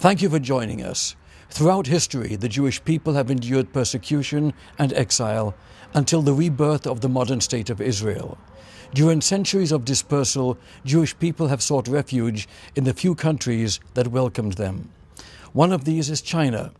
Thank you for joining us. Throughout history, the Jewish people have endured persecution and exile until the rebirth of the modern state of Israel. During centuries of dispersal, Jewish people have sought refuge in the few countries that welcomed them. One of these is China.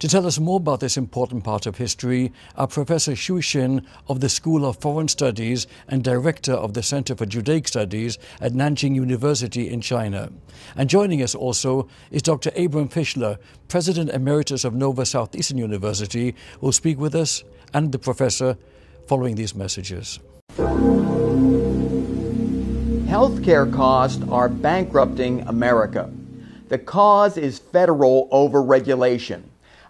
To tell us more about this important part of history are Professor Xu Xin of the School of Foreign Studies and Director of the Center for Judaic Studies at Nanjing University in China. And joining us also is Dr. Abram Fischler, President Emeritus of Nova Southeastern University, who will speak with us and the professor following these messages. Healthcare costs are bankrupting America. The cause is federal overregulation.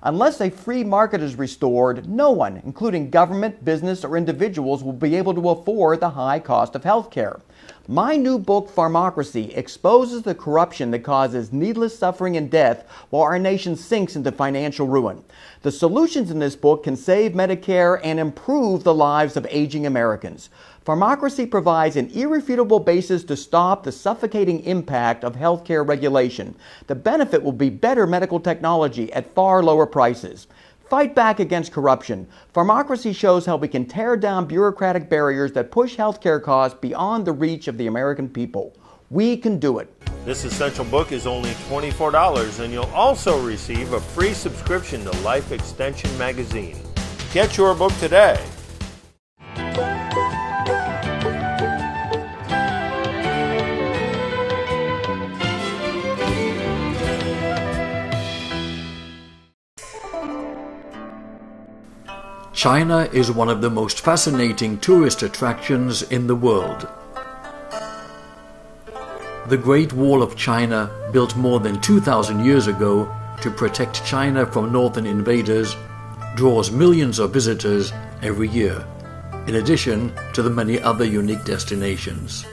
Unless a free market is restored, no one, including government, business, or individuals, will be able to afford the high cost of health care. My new book, Pharmocracy, exposes the corruption that causes needless suffering and death while our nation sinks into financial ruin. The solutions in this book can save Medicare and improve the lives of aging Americans. Pharmocracy provides an irrefutable basis to stop the suffocating impact of healthcare regulation. The benefit will be better medical technology at far lower prices. Fight back against corruption. Pharmocracy shows how we can tear down bureaucratic barriers that push healthcare costs beyond the reach of the American people. We can do it. This essential book is only $24, and you'll also receive a free subscription to Life Extension Magazine. Get your book today. China is one of the most fascinating tourist attractions in the world. The Great Wall of China, built more than 2,000 years ago to protect China from northern invaders, draws millions of visitors every year, in addition to the many other unique destinations.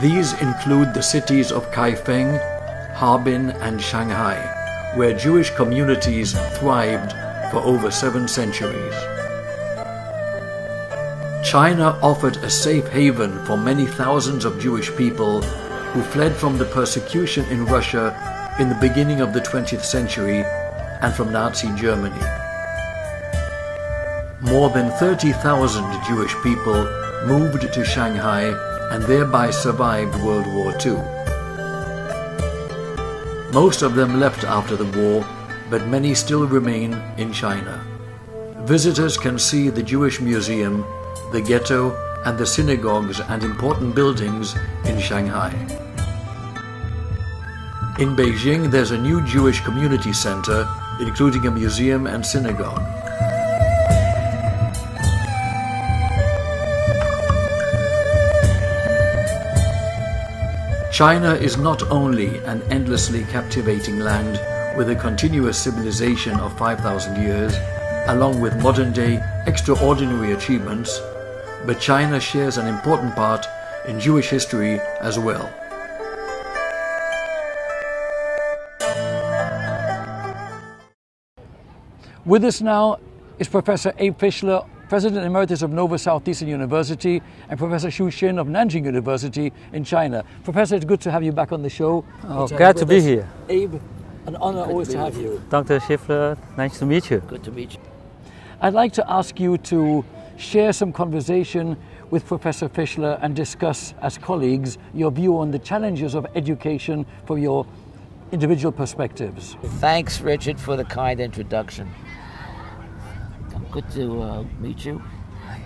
These include the cities of Kaifeng, Harbin, and Shanghai, where Jewish communities thrived for over seven centuries. China offered a safe haven for many thousands of Jewish people who fled from the persecution in Russia in the beginning of the 20th century and from Nazi Germany. More than 30,000 Jewish people moved to Shanghai and thereby survived World War II. Most of them left after the war, but many still remain in China. Visitors can see the Jewish Museum, the ghetto, and the synagogues and important buildings in Shanghai. In Beijing, there's a new Jewish community center, including a museum and synagogue. China is not only an endlessly captivating land with a continuous civilization of 5,000 years, along with modern day extraordinary achievements, but China shares an important part in Jewish history as well. With us now is Professor Abe Fischler President Emeritus of Nova Southeastern University, and Professor Xu Xin of Nanjing University in China. Professor, it's good to have you back on the show. Oh, glad to be here. Abe, an honor always to have you. Dr. Schiffler, nice to meet you. Good to meet you. I'd like to ask you to share some conversation with Professor Fischler and discuss, as colleagues, your view on the challenges of education from your individual perspectives. Thanks, Richard, for the kind introduction good to uh, meet you.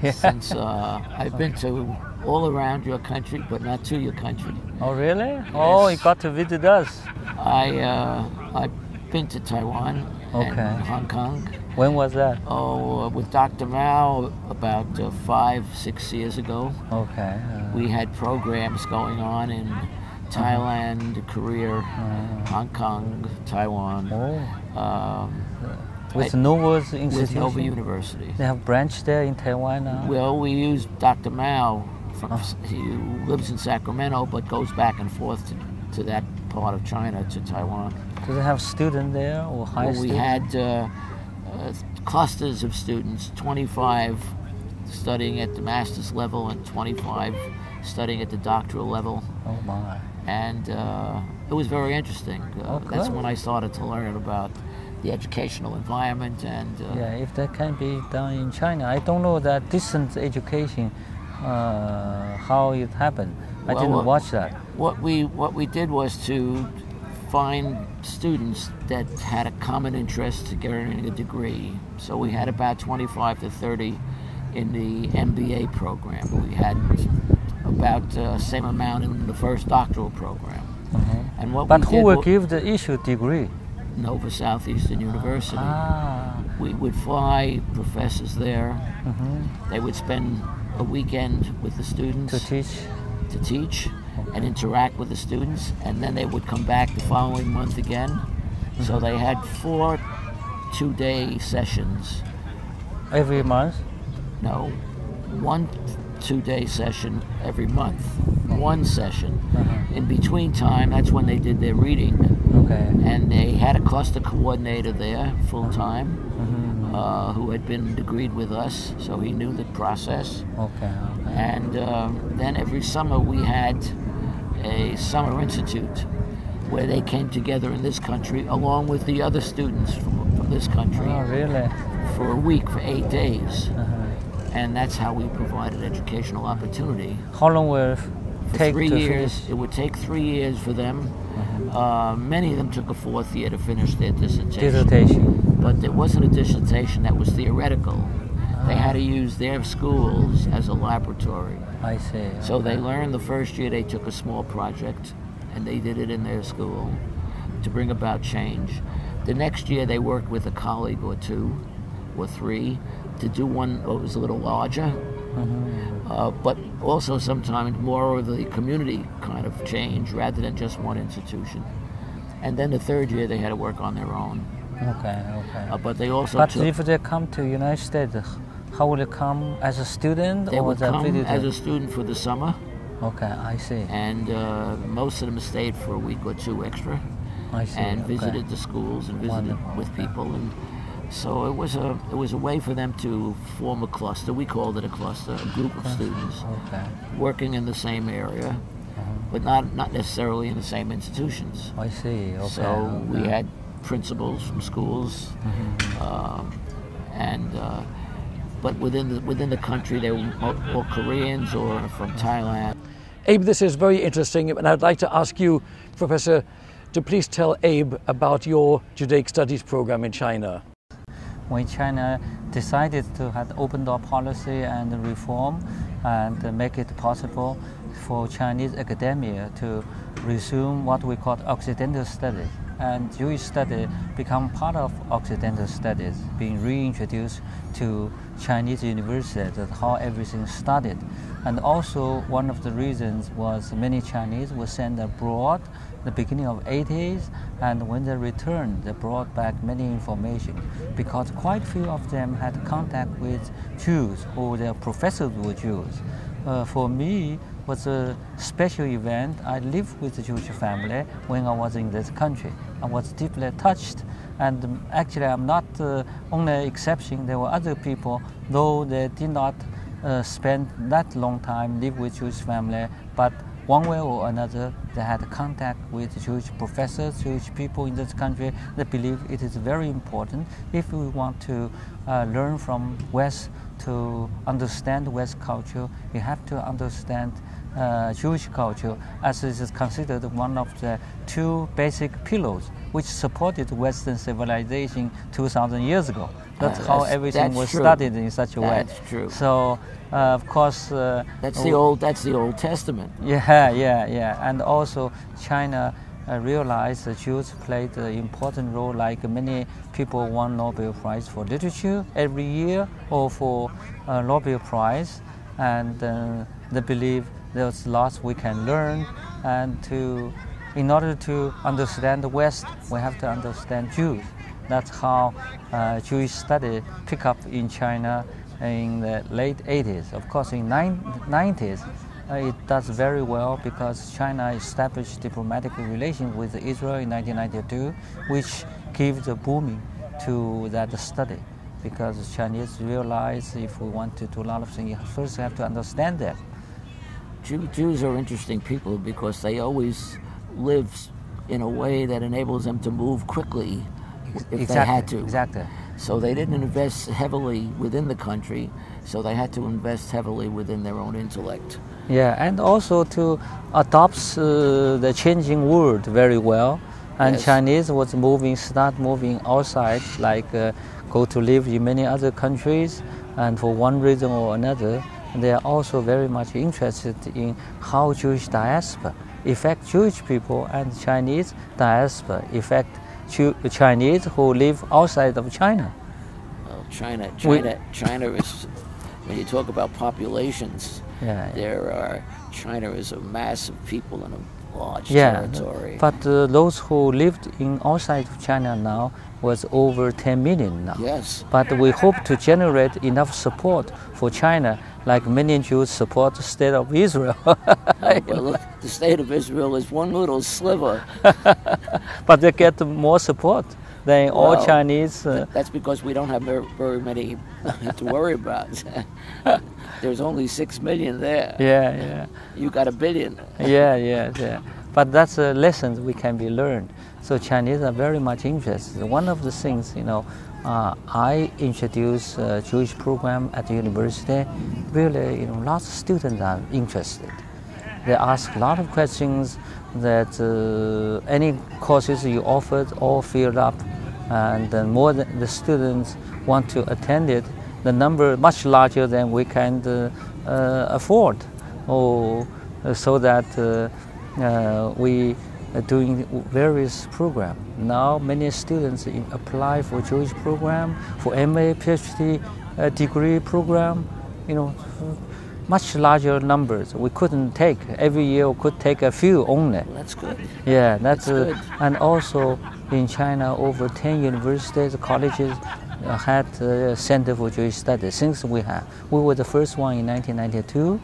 Since uh, I've been to all around your country, but not to your country. Oh, really? Yes. Oh, you got to visit us. I uh, I've been to Taiwan okay. and Hong Kong. When was that? Oh, uh, with Dr. Mao about uh, five, six years ago. Okay. we had programs going on in Thailand, Korea, Hong Kong, Taiwan, Oh, um, with Nova's with institution. Nova University. They have branch there in Taiwan now. Well, we use Dr. Mao, from, Uh-huh. he lives in Sacramento, but goes back and forth to, to that part of China, to Taiwan. Do they have students there or high Well, we had uh, uh, clusters of students, 25 studying at the master's level and 25 studying at the doctoral level. Oh my. And uh, it was very interesting. Uh, Oh, that's when I started to learn about the educational environment and uh, Yeah, if that can be done in China, I don't know that distance education, uh, how it happened. I Well, didn't what- watch that. what we what we did was to find students that had a common interest to getting a degree. So we had about 25 to 30 in the MBA program. We had about the same amount in the first doctoral program. And what But who will give the issue degree? Nova Southeastern University. Ah, We would fly professors there. Mm-hmm. They would spend a weekend with the students to teach. to teach and interact with the students, and then they would come back the following month again. Mm-hmm. So they had four two day sessions. Every month? No, one two day session every month. One session. Uh-huh. In between time, that's when they did their reading. Okay. And they had a cluster coordinator there full time Mm-hmm. uh, who had been degreed with us, so he knew the process. Okay. okay. And um, then every summer we had a summer institute where they came together in this country along with the other students from, from this country Oh, really? for a week, for eight days. Uh-huh. And that's how we provided educational opportunity. How long will it take three years, finish? it would take three years for them. Uh, many of them took a fourth year to finish their dissertation. Dissertation. But it wasn't a dissertation that was theoretical. They had to use their schools as a laboratory. I see. So they learned the first year they took a small project and they did it in their school to bring about change. The next year they worked with a colleague or two or three to do one that was a little larger, uh, but also sometimes more of the community kind of change rather than just one institution. And then the third year they had to work on their own. Okay, okay. Uh, but they also but if they come to United States, how will they come as a student they or would as a come as a student for the summer, Okay, I see. and uh, most of them stayed for a week or two extra. I see. and okay. visited the schools and visited Wonderful, with people and so it was a it was a way for them to form a cluster we called it a cluster a group of students Okay, working in the same area Uh-huh. but not not necessarily in the same institutions I see. Okay. so we had principals from schools Mm-hmm. um, and uh, but within the within the country they were all Koreans or from Thailand Abe, this is very interesting, and I'd like to ask you, Professor, to please tell Abe about your Judaic Studies program in China. When China decided to have open door policy and reform and make it possible for Chinese academia to resume what we call Occidental studies. And Jewish study become part of Occidental studies, being reintroduced to Chinese universities, how everything started. And also one of the reasons was many Chinese were sent abroad the beginning of 80s and when they returned they brought back many information because quite few of them had contact with Jews or their professors were Jews. Uh, for me was a special event. I lived with the Jewish family when I was in this country. I was deeply touched and um, actually I'm not the only exception. There were other people though they did not uh, spend that long time live with Jewish family but one way or another, they had contact with Jewish professors, Jewish people in this country. They believe it is very important if we want to uh, learn from West to understand West culture. We have to understand uh, Jewish culture as it is considered one of the two basic pillars which supported Western civilization 2,000 years ago. That's, Uh, how that's- everything that's was true. studied in such a way. That's true. So, of course, uh, that's the old that's the Old Testament yeah, yeah, yeah. And also, China uh, realized the Jews played an important role, like many people won Nobel Prize for Literature every year or for uh, Nobel Prize. And uh, they believe there's lots we can learn, and to, in order to understand the West, we have to understand Jews. That's how uh, Jewish study pick up in China in the late 80s. Of course, in 90s, uh, it does very well because China established diplomatic relations with Israel in 1992, which gives a booming to that study because Chinese realize if we want to do a lot of things, first have to understand them. Jew, Jews are interesting people because they always live in a way that enables them to move quickly if exactly, they had to. Exactly. So they didn't invest heavily within the country, so they had to invest heavily within their own intellect. Yeah, and also to adopt uh, the changing world very well. And Yes. Chinese was moving, start moving outside, like uh, go to live in many other countries, and for one reason or another, they are also very much interested in how Jewish diaspora affect Jewish people and Chinese diaspora affect Chinese who live outside of China. Well, China, We- China, China is. When you talk about populations, Yeah. there are China is a mass of people in a large Yeah, territory. but uh, those who lived in outside of China now was over 10 million now. yes, But we hope to generate enough support for China, like many Jews support the state of Israel. but look, the state of Israel is one little sliver. but they get more support than all Chinese. Uh, That's because we don't have ver- very many to worry about. There's only six million there. yeah, yeah, You got a billion. yeah, yeah, yeah. But that's a lesson we can be learned. So Chinese are very much interested. One of the things, you know, uh, I introduce a Jewish program at the university. Really, you know, lots of students are interested. They ask a lot of questions that uh, any courses you offered all filled up, and the more the, the students want to attend it, the number much larger than we can uh, uh, afford. Oh, so that uh, uh, we are doing various programs. Now many students apply for Jewish program, for MA, PhD uh, degree program, you know, much larger numbers. We couldn't take every year. We could take a few only. Well, that's good. Yeah, that's, That's uh, good. and also in China, over 10 universities, colleges uh, had a Center for Jewish Studies since we have. We were the first one in 1992,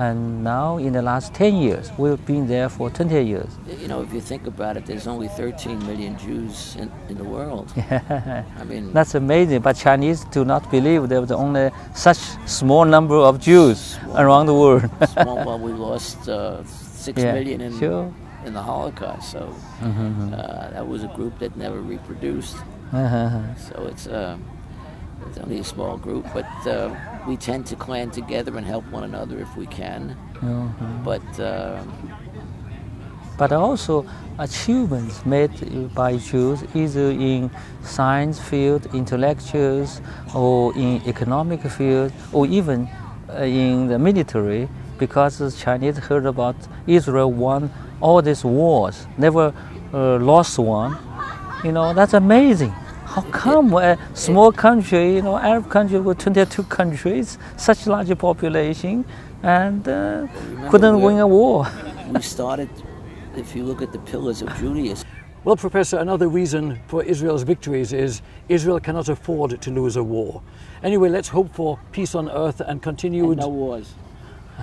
and now in the last 10 years, we've been there for 20 years. You know, if you think about it, there's only 13 million Jews in, in the world. I mean, That's amazing, but Chinese do not believe there was only such small number of Jews around the world. small, well, we lost uh, six Yeah, million in, sure. in the Holocaust, so Mm-hmm, uh, that was a group that never reproduced. So it's uh, it's only a small group, but uh, we tend to clan together and help one another if we can. Mm-hmm. But uh, but also achievements made by Jews either in science field, intellectuals, or in economic field, or even uh, in the military, because the Chinese heard about Israel won all these wars, never uh, lost one. You know, that's amazing. How come a small country, you know, Arab country with 22 countries, such a large population, and uh, couldn't win a war? we started. If you look at the pillars of Judaism, Well, Professor, another reason for Israel's victories is Israel cannot afford to lose a war. Anyway, let's hope for peace on earth and continued, no wars.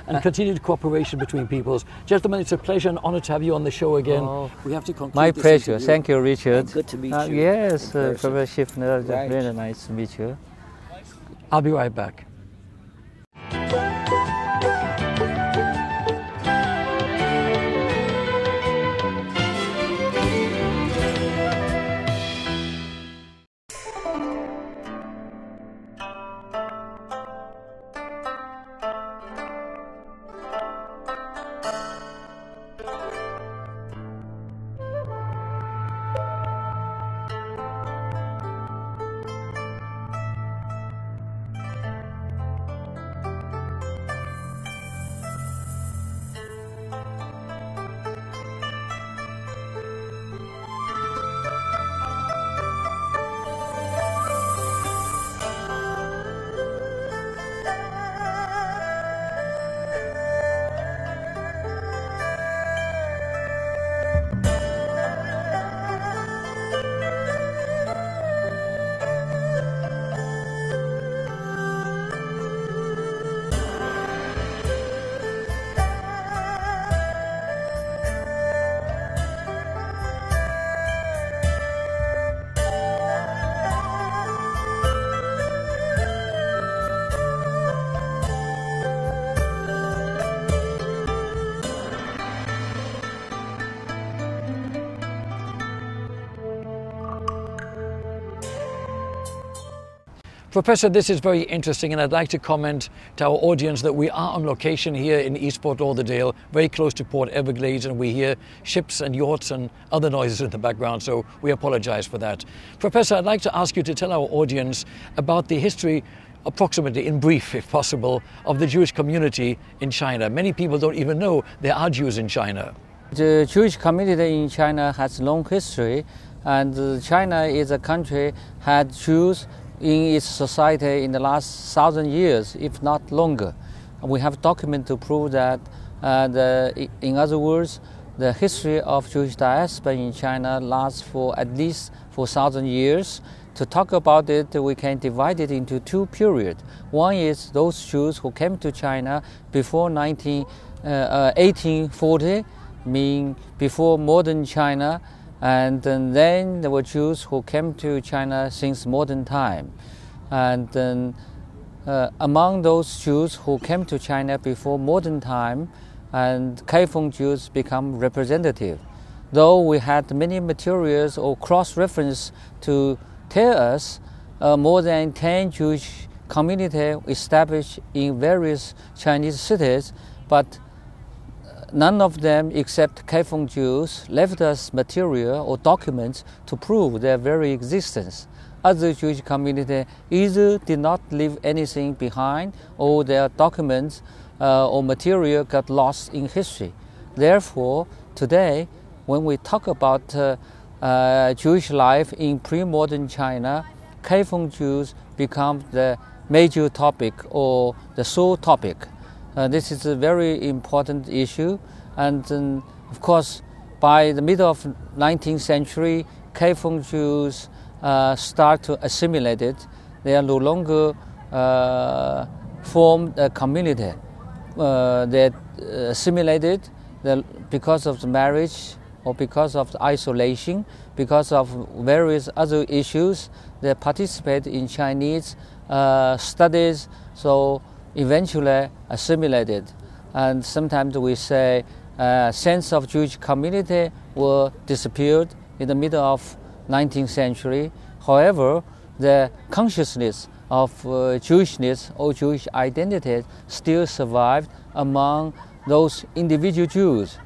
And continued cooperation between peoples. Gentlemen, it's a pleasure and honor to have you on the show again. Oh, we have to conclude My this pleasure. interview. Thank you, Richard. And good to meet Uh, you yes, in uh. Professor Schiffner. Right. Very nice to meet you. I'll be right back. Professor, this is very interesting, and I'd like to comment to our audience that we are on location here in Eastport Lauderdale, very close to Port Everglades, and we hear ships and yachts and other noises in the background, so we apologize for that. Professor, I'd like to ask you to tell our audience about the history approximately in brief, if possible, of the Jewish community in China. Many people don't even know there are Jews in China. The Jewish community in China has long history, and China is a country had Jews in its society in the last thousand years, if not longer. We have documents to prove that. Uh, the, in other words, the history of Jewish diaspora in China lasts for at least for thousand years. To talk about it, we can divide it into two periods. One is those Jews who came to China before 19, uh, uh, 1840, meaning before modern China, and then there were Jews who came to China since modern time. And then, uh, among those Jews who came to China before modern time, and Kaifeng Jews become representative. Though we had many materials or cross-reference to tell us uh, more than 10 Jewish communities established in various Chinese cities, but none of them except Kaifeng Jews left us material or documents to prove their very existence. Other Jewish communities either did not leave anything behind or their documents uh, or material got lost in history. Therefore, today, when we talk about uh, uh, Jewish life in pre-modern China, Kaifeng Jews become the major topic or the sole topic. Uh, this is a very important issue, and um, of course, by the middle of 19th century, Kaifeng Jews uh, start to assimilate it. They are no longer uh, a community. Uh, they assimilated because of the marriage or because of the isolation, because of various other issues. They participate in Chinese uh, studies. So eventually assimilated. And sometimes we say uh, sense of Jewish community were disappeared in the middle of 19th century. However, the consciousness of uh, Jewishness or Jewish identity still survived among those individual Jews.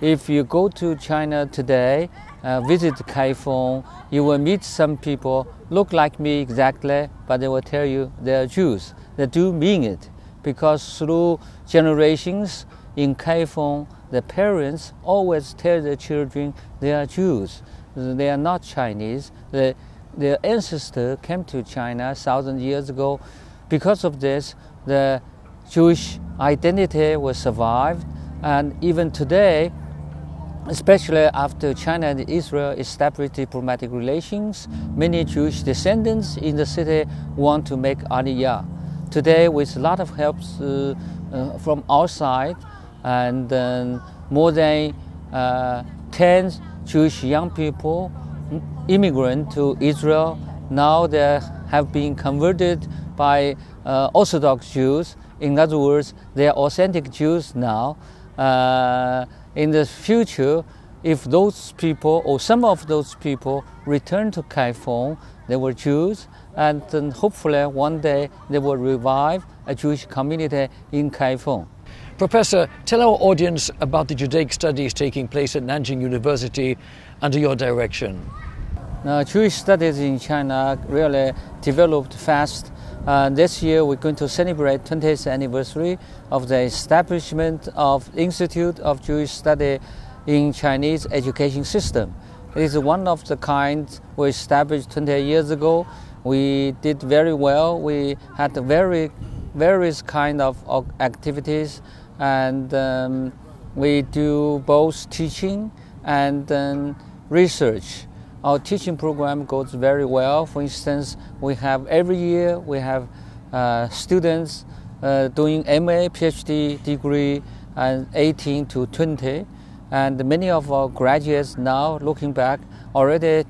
If you go to China today, uh, visit Kaifeng, you will meet some people look like me exactly, but they will tell you they're Jews. They do mean it because through generations in Kaifeng, the parents always tell their children they are Jews. They are not Chinese. The, their ancestor came to China thousand years ago. Because of this, the Jewish identity was survived, and even today, especially after China and Israel established diplomatic relations, many Jewish descendants in the city want to make Aliyah today with a lot of help uh, uh, from outside and uh, more than 10 Jewish young people immigrant to Israel. Now they have been converted by uh, Orthodox Jews. In other words, they are authentic Jews now. In the future, if those people or some of those people return to Kaifeng, they were Jews, and then hopefully one day they will revive a Jewish community in Kaifeng. Professor, tell our audience about the Judaic studies taking place at Nanjing University under your direction. Now, Jewish studies in China really developed fast. Uh, this year, we're going to celebrate 20th anniversary of the establishment of Institute of Jewish Study in Chinese education system. It is one of the kinds we established 20 years ago we did very well. We had very various kind of activities, and um, we do both teaching and um, research. Our teaching program goes very well. For instance, we have every year we have uh, students uh, doing MA, PhD degree, and 18 to 20, and many of our graduates now, looking back, already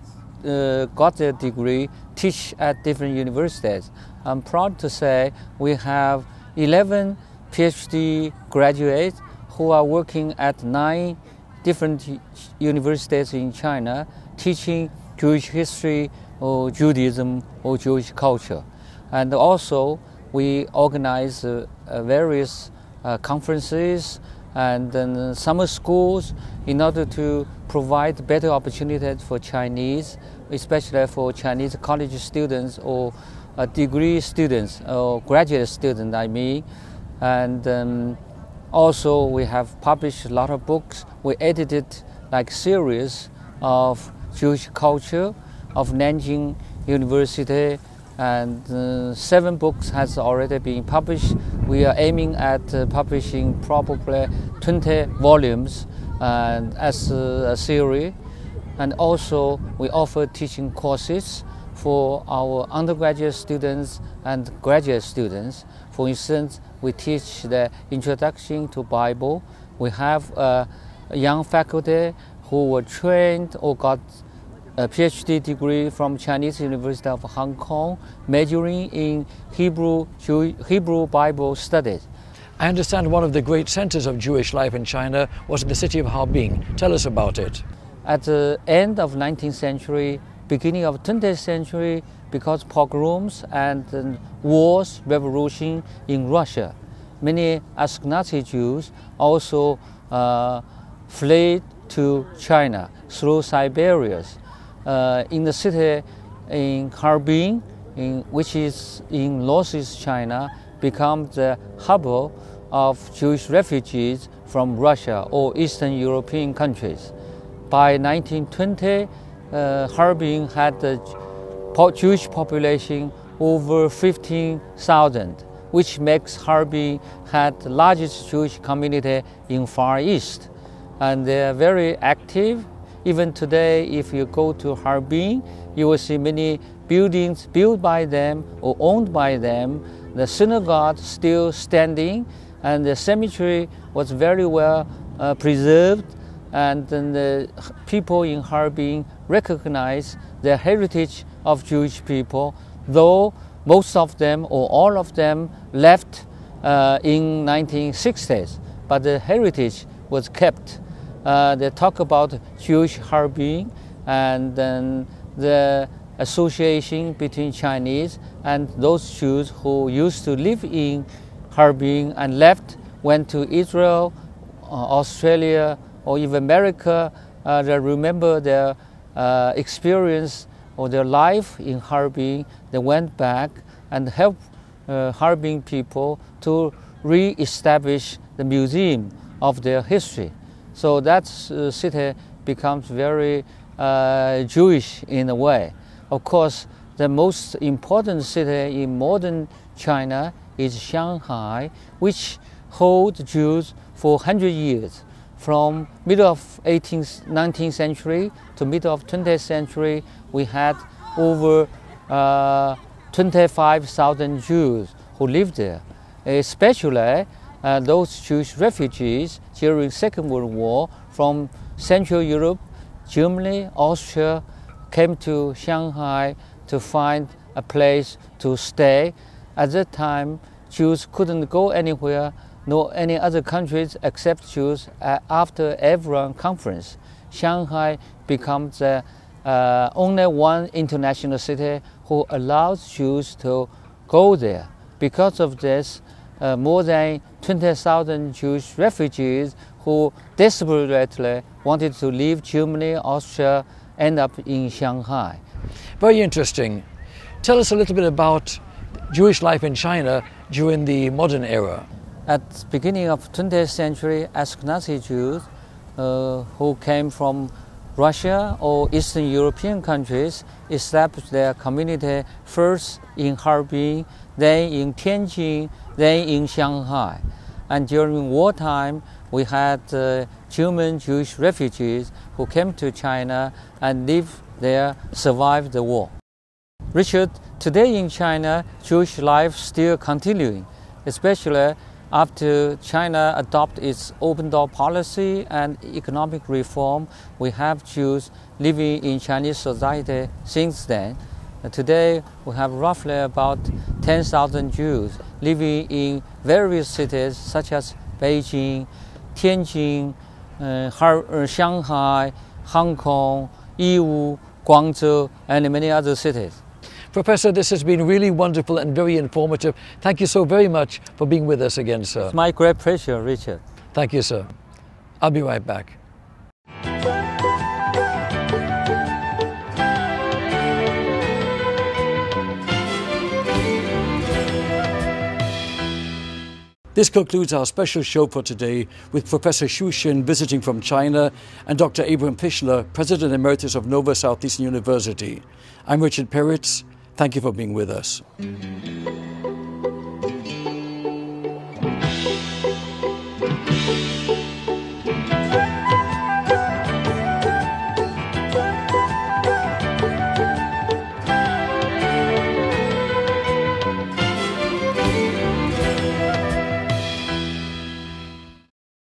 uh, got their degree teach at different universities. I'm proud to say we have 11 PhD graduates who are working at nine different universities in China teaching Jewish history or Judaism or Jewish culture. And also, we organize uh, uh, various uh, conferences and then summer schools in order to provide better opportunities for Chinese, especially for Chinese college students or uh, degree students or graduate students, I mean. And um, also, we have published a lot of books. We edited like series of Jewish culture of Nanjing University, and uh, seven books has already been published. We are aiming at uh, publishing probably 20 volumes and as a, a series. And also, we offer teaching courses for our undergraduate students and graduate students. For instance, we teach the introduction to Bible. We have a young faculty who were trained or got a PhD degree from Chinese University of Hong Kong, majoring in Hebrew, Jew, Hebrew Bible studies. I understand one of the great centers of Jewish life in China was in the city of Harbin. Tell us about it. At the end of 19th century, beginning of 20th century, because pogroms and wars, revolution in Russia, many Ashkenazi Jews also uh, fled to China through Siberia. Uh, in the city in Harbin, in, which is in northeast China, become the hub of Jewish refugees from Russia or Eastern European countries. By 1920, uh, Harbin had a Jewish population over 15,000, which makes Harbin had the largest Jewish community in Far East. And they are very active. Even today, if you go to Harbin, you will see many buildings built by them or owned by them. The synagogue still standing, and the cemetery was very well uh, preserved. And the people in Harbin recognize the heritage of Jewish people, though most of them or all of them left uh, in 1960s, but the heritage was kept. Uh, they talk about Jewish Harbin and then the association between Chinese and those Jews who used to live in Harbin and left, went to Israel, uh, Australia, or even America. Uh, they remember their uh, experience or their life in Harbin. They went back and helped uh, Harbin people to re-establish the museum of their history. So that uh, city becomes very uh, Jewish in a way. Of course, the most important city in modern China is Shanghai, which holds Jews for 100 years. From middle of 18th, 19th century to middle of 20th century, we had over uh, 25,000 Jews who lived there, especially uh, those Jewish refugees during Second World War from Central Europe, Germany, Austria, came to Shanghai to find a place to stay. At that time, Jews couldn't go anywhere, nor any other countries except Jews. Uh, after Évian Conference, Shanghai becomes the uh, only one international city who allows Jews to go there. Because of this, uh, more than 20,000 Jewish refugees who desperately wanted to leave Germany, Austria, end up in Shanghai. Very interesting. Tell us a little bit about Jewish life in China during the modern era. At the beginning of 20th century, Ashkenazi Jews uh, who came from Russia or Eastern European countries established their community first in Harbin, then in Tianjin, then in Shanghai. And during wartime, we had uh, German Jewish refugees who came to China and lived there, survived the war. Richard, today in China, Jewish life still continuing, especially after China adopted its open door policy and economic reform, we have Jews living in Chinese society since then. Today, we have roughly about 10,000 Jews living in various cities such as Beijing, Tianjin, uh, uh Shanghai, Hong Kong, Yiwu, Guangzhou, and many other cities. Professor, this has been really wonderful and very informative. Thank you so very much for being with us again, sir. It's my great pleasure, Richard. Thank you, sir. I'll be right back. This concludes our special show for today with Professor Xu Xin visiting from China and Dr. Abraham Fischler, President Emeritus of Nova Southeastern University. I'm Richard Peritz. Thank you for being with us.